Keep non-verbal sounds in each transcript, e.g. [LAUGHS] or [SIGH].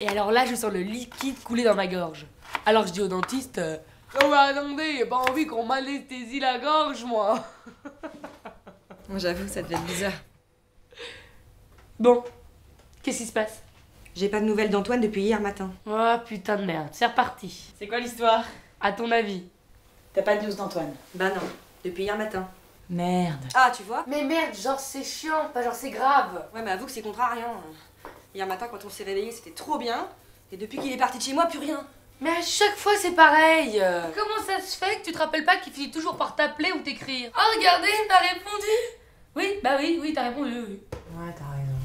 Et alors là, je sens le liquide couler dans ma gorge. Alors je dis au dentiste euh, Oh bah attendez, j'ai pas envie qu'on m'anesthésie la gorge, moi [LAUGHS] Moi, j'avoue, ça devait être bizarre. Bon, qu'est-ce qui se passe? J'ai pas de nouvelles d'Antoine depuis hier matin. Oh putain de merde, c'est reparti. C'est quoi l'histoire? À ton avis T'as pas de news d'Antoine? Bah non, depuis hier matin. Merde. Ah, tu vois? Mais merde, genre c'est chiant, pas genre c'est grave. Ouais, mais avoue que c'est contrariant. Hier matin, quand on s'est réveillé, c'était trop bien. Et depuis qu'il est parti de chez moi, plus rien. Mais à chaque fois c'est pareil. Comment ça se fait que tu te rappelles pas qu'il finit toujours par t'appeler ou t'écrire? Oh regardez, il m'a répondu Oui, bah oui, oui, t'as répondu, oui. Ouais, t'as raison.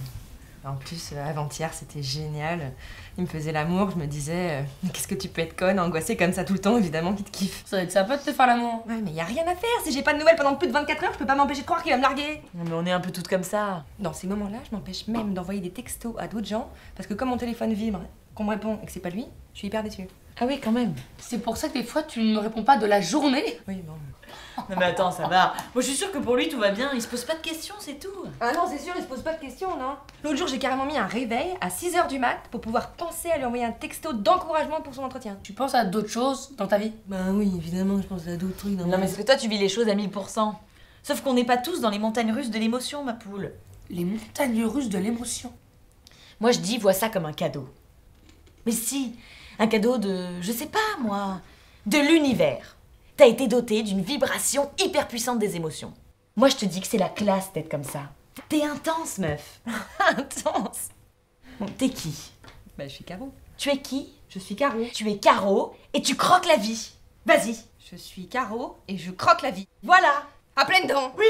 En plus, euh, avant-hier, c'était génial. Il me faisait l'amour, je me disais, euh, qu'est-ce que tu peux être conne, angoissée comme ça tout le temps, évidemment qu'il te kiffe. Ça va être sympa de te faire l'amour. Ouais, mais y a rien à faire. Si j'ai pas de nouvelles pendant plus de 24 heures, je peux pas m'empêcher de croire qu'il va me larguer. Non, mais on est un peu toutes comme ça. Dans ces moments-là, je m'empêche même d'envoyer des textos à d'autres gens, parce que comme mon téléphone vibre, qu'on me répond et que c'est pas lui, je suis hyper déçue. Ah oui, quand même. C'est pour ça que des fois tu ne me réponds pas de la journée. Oui, bon. Non, mais attends, ça va. Moi, je suis sûre que pour lui, tout va bien. Il se pose pas de questions, c'est tout. Ah non, c'est sûr, il se pose pas de questions, non L'autre jour, j'ai carrément mis un réveil à 6h du mat pour pouvoir penser à lui envoyer un texto d'encouragement pour son entretien. Tu penses à d'autres choses dans ta vie? Bah oui, évidemment, je pense à d'autres trucs dans Non, mais c'est que toi, tu vis les choses à 1000%. Sauf qu'on n'est pas tous dans les montagnes russes de l'émotion, ma poule. Les montagnes russes de l'émotion. Moi, je dis, vois ça comme un cadeau. Mais si, un cadeau de, je sais pas moi, de l'univers. T'as été doté d'une vibration hyper puissante des émotions. Moi, je te dis que c'est la classe d'être comme ça. T'es intense, meuf. [LAUGHS] intense. Bon, t'es qui? Bah, je suis Caro. Tu es qui? Je suis Caro. Tu es Caro et tu croques la vie. Vas-y. Je suis Caro et je croque la vie. Voilà À pleines dents Oui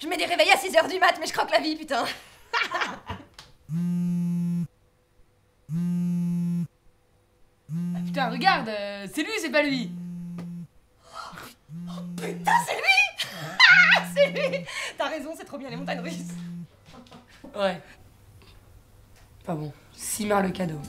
Je mets des réveils à 6h du mat, mais je croque la vie, putain [LAUGHS] Ah, putain, regarde, euh, c'est lui, c'est pas lui? Putain, c'est lui Ah, C'est lui T'as raison, c'est trop bien les montagnes russes. Ouais. Pas bon. Simard le cadeau.